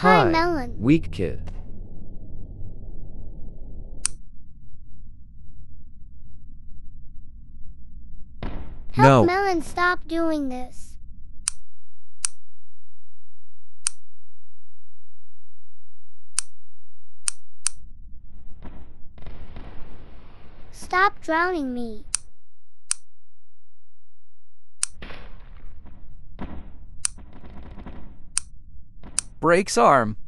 Hi, Hi, Melon. Weak kid. Help No. Melon stop doing this. Stop drowning me. Breaks arm.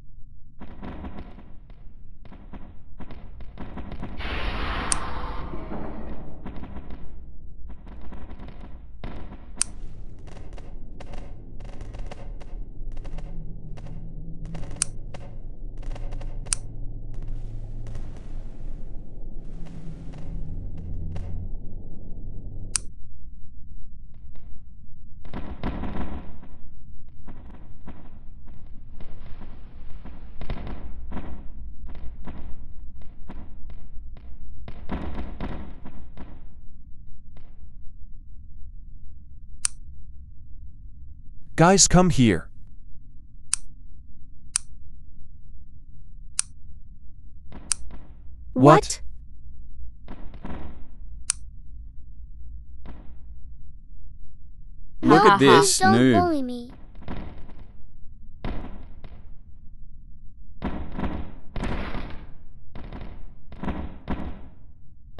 Guys, come here. What? Look at this Don't noob. bully me.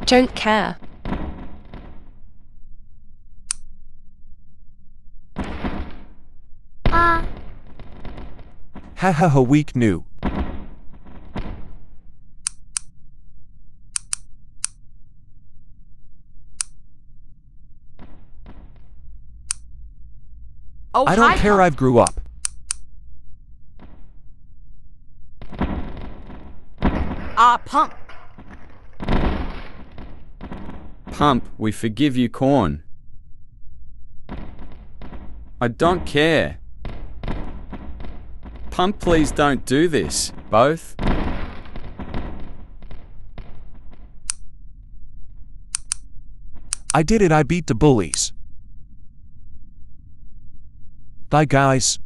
Don't care. Ah, Ha ha ha weak new. Oh, I don't hi, care I've grew up. Ah, pump. Pump, we forgive you corn. I don't care. Pump, please don't do this. Both. I did it I beat the bullies. Bye guys.